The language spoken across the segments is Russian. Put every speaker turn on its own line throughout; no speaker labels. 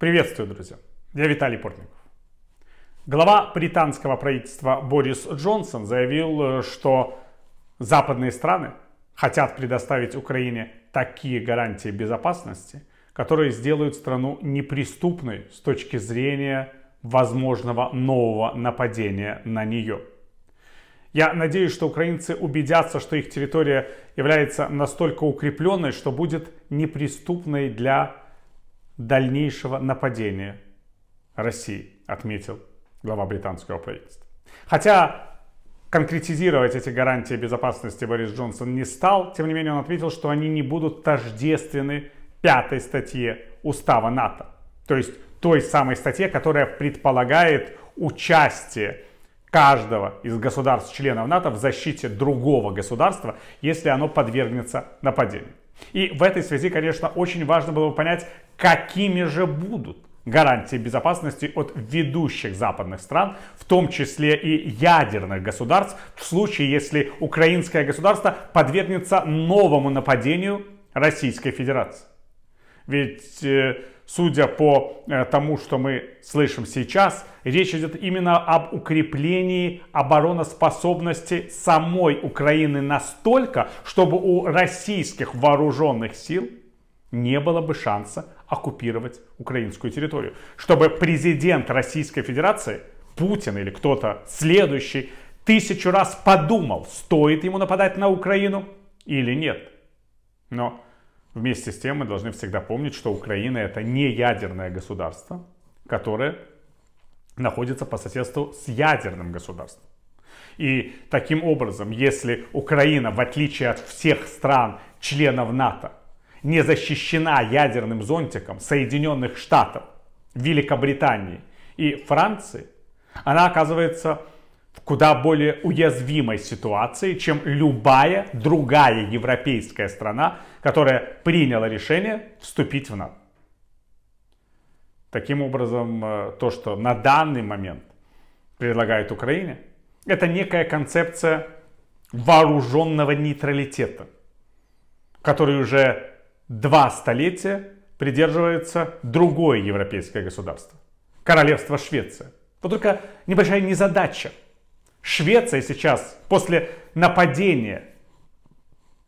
Приветствую, друзья. Я Виталий Портников. Глава британского правительства Борис Джонсон заявил, что западные страны хотят предоставить Украине такие гарантии безопасности, которые сделают страну неприступной с точки зрения возможного нового нападения на нее. Я надеюсь, что украинцы убедятся, что их территория является настолько укрепленной, что будет неприступной для дальнейшего нападения России, отметил глава британского правительства. Хотя конкретизировать эти гарантии безопасности Борис Джонсон не стал, тем не менее он отметил, что они не будут тождественны пятой статье Устава НАТО. То есть той самой статье, которая предполагает участие каждого из государств-членов НАТО в защите другого государства, если оно подвергнется нападению. И в этой связи, конечно, очень важно было бы понять, какими же будут гарантии безопасности от ведущих западных стран, в том числе и ядерных государств, в случае, если украинское государство подвергнется новому нападению Российской Федерации. Ведь, э, судя по э, тому, что мы слышим сейчас, речь идет именно об укреплении обороноспособности самой Украины настолько, чтобы у российских вооруженных сил не было бы шанса оккупировать украинскую территорию. Чтобы президент Российской Федерации, Путин или кто-то следующий, тысячу раз подумал, стоит ему нападать на Украину или нет. Но Вместе с тем мы должны всегда помнить, что Украина это не ядерное государство, которое находится по соседству с ядерным государством. И таким образом, если Украина, в отличие от всех стран, членов НАТО, не защищена ядерным зонтиком Соединенных Штатов, Великобритании и Франции, она оказывается в куда более уязвимой ситуации, чем любая другая европейская страна, которая приняла решение вступить в НАТО. Таким образом, э, то, что на данный момент предлагает Украине, это некая концепция вооруженного нейтралитета, который уже два столетия придерживается другое европейское государство. Королевство Швеция. Но только небольшая незадача – Швеция сейчас после нападения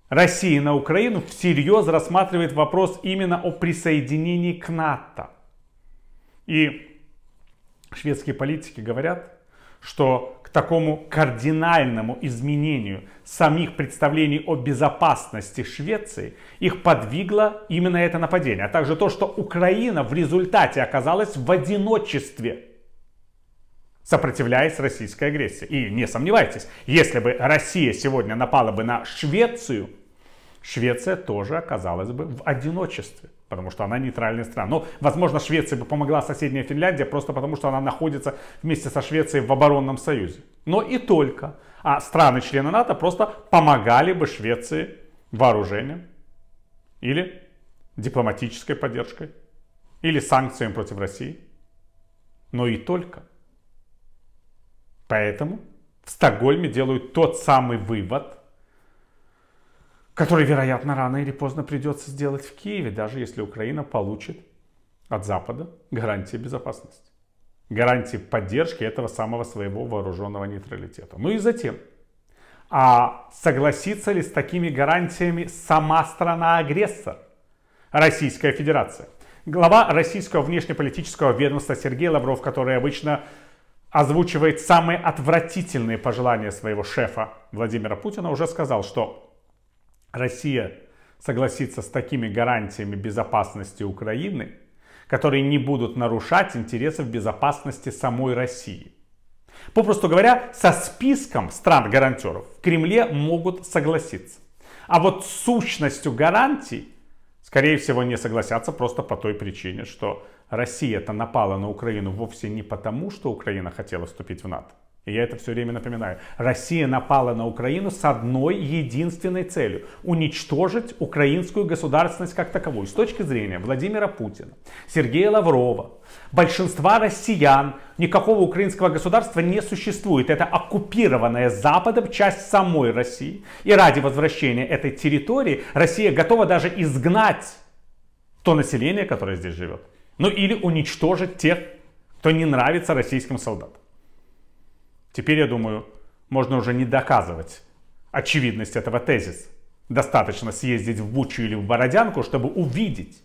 России на Украину всерьез рассматривает вопрос именно о присоединении к НАТО. И шведские политики говорят, что к такому кардинальному изменению самих представлений о безопасности Швеции их подвигло именно это нападение, а также то, что Украина в результате оказалась в одиночестве сопротивляясь российской агрессии. И не сомневайтесь, если бы Россия сегодня напала бы на Швецию, Швеция тоже оказалась бы в одиночестве, потому что она нейтральная страна. Но, возможно, Швеции бы помогла соседняя Финляндия просто потому, что она находится вместе со Швецией в оборонном союзе. Но и только. А страны-члены НАТО просто помогали бы Швеции вооружением или дипломатической поддержкой или санкциями против России. Но и только. Поэтому в Стокгольме делают тот самый вывод, который, вероятно, рано или поздно придется сделать в Киеве, даже если Украина получит от Запада гарантии безопасности. Гарантии поддержки этого самого своего вооруженного нейтралитета. Ну и затем, а согласится ли с такими гарантиями сама страна-агрессор, Российская Федерация? Глава российского внешнеполитического ведомства Сергей Лавров, который обычно озвучивает самые отвратительные пожелания своего шефа Владимира Путина, уже сказал, что Россия согласится с такими гарантиями безопасности Украины, которые не будут нарушать интересов безопасности самой России. Попросту говоря, со списком стран-гарантеров в Кремле могут согласиться. А вот с сущностью гарантий, скорее всего, не согласятся просто по той причине, что Россия-то напала на Украину вовсе не потому, что Украина хотела вступить в НАТО. И я это все время напоминаю. Россия напала на Украину с одной единственной целью. Уничтожить украинскую государственность как таковую. С точки зрения Владимира Путина, Сергея Лаврова, большинства россиян, никакого украинского государства не существует. Это оккупированная Западом часть самой России. И ради возвращения этой территории Россия готова даже изгнать то население, которое здесь живет. Ну или уничтожить тех, кто не нравится российским солдатам. Теперь, я думаю, можно уже не доказывать очевидность этого тезиса. Достаточно съездить в Бучу или в Бородянку, чтобы увидеть,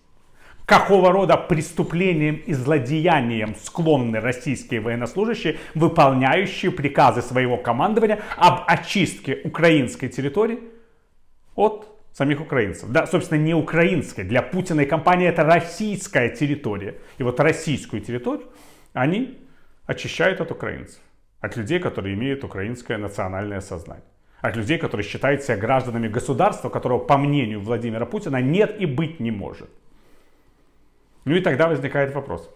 какого рода преступлением и злодеянием склонны российские военнослужащие, выполняющие приказы своего командования об очистке украинской территории от самих украинцев. Да, собственно, не украинская. Для Путина и компании это российская территория. И вот российскую территорию они очищают от украинцев. От людей, которые имеют украинское национальное сознание. От людей, которые считают себя гражданами государства, которого, по мнению Владимира Путина, нет и быть не может. Ну и тогда возникает вопрос,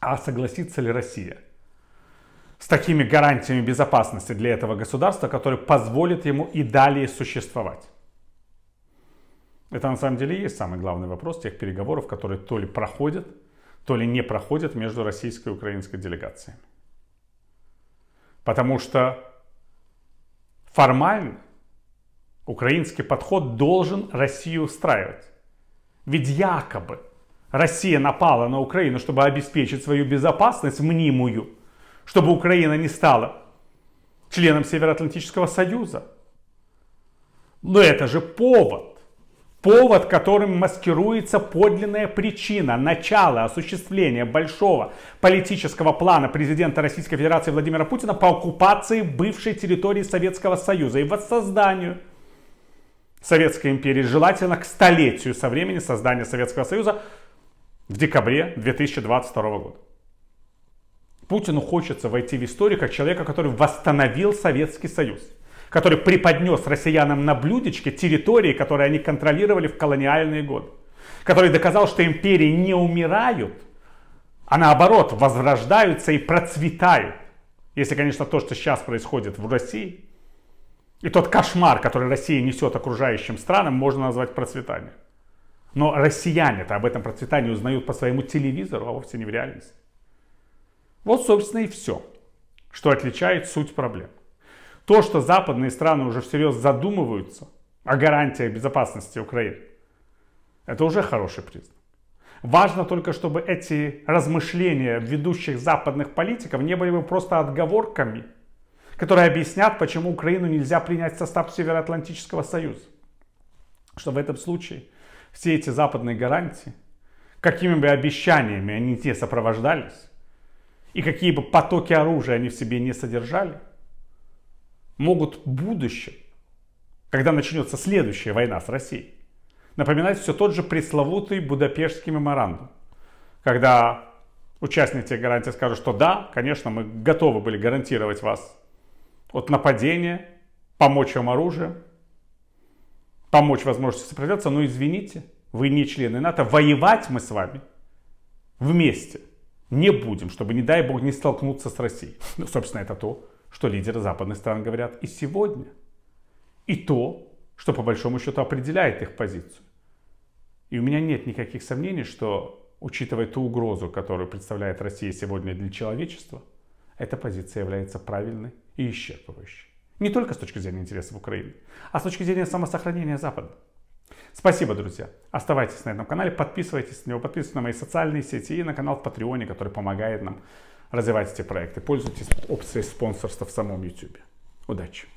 а согласится ли Россия с такими гарантиями безопасности для этого государства, которые позволят ему и далее существовать? Это на самом деле и есть самый главный вопрос тех переговоров, которые то ли проходят, то ли не проходят между российской и украинской делегациями. Потому что формально украинский подход должен Россию устраивать. Ведь якобы Россия напала на Украину, чтобы обеспечить свою безопасность мнимую, чтобы Украина не стала членом Североатлантического Союза. Но это же повод. Повод, которым маскируется подлинная причина, начало осуществления большого политического плана президента Российской Федерации Владимира Путина по оккупации бывшей территории Советского Союза и воссозданию Советской империи, желательно к столетию со времени создания Советского Союза в декабре 2022 года. Путину хочется войти в историю как человека, который восстановил Советский Союз, который преподнес россиянам на блюдечке территории, которые они контролировали в колониальные годы, который доказал, что империи не умирают, а наоборот возрождаются и процветают. Если, конечно, то, что сейчас происходит в России, и тот кошмар, который Россия несет окружающим странам, можно назвать процветанием. Но россияне-то об этом процветании узнают по своему телевизору, а вовсе не в реальности. Вот, собственно, и все, что отличает суть проблем. То, что западные страны уже всерьез задумываются о гарантиях безопасности Украины, это уже хороший признак. Важно только, чтобы эти размышления ведущих западных политиков не были бы просто отговорками, которые объяснят, почему Украину нельзя принять в состав Североатлантического союза. Что в этом случае все эти западные гарантии, какими бы обещаниями они те сопровождались, и какие бы потоки оружия они в себе не содержали, могут в будущем, когда начнется следующая война с Россией, напоминать все тот же пресловутый Будапештский меморандум, когда участники гарантии скажут, что да, конечно, мы готовы были гарантировать вас от нападения, помочь вам оружием, помочь возможности сопротивляться, но извините, вы не члены НАТО, воевать мы с вами вместе не будем, чтобы, не дай бог, не столкнуться с Россией. Ну, собственно, это то, что лидеры западных стран говорят и сегодня. И то, что по большому счету определяет их позицию. И у меня нет никаких сомнений, что, учитывая ту угрозу, которую представляет Россия сегодня для человечества, эта позиция является правильной и исчерпывающей. Не только с точки зрения интересов Украины, а с точки зрения самосохранения Запада. Спасибо, друзья. Оставайтесь на этом канале, подписывайтесь на него, подписывайтесь на мои социальные сети и на канал в Патреоне, который помогает нам развивать эти проекты. Пользуйтесь опцией спонсорства в самом YouTube. Удачи!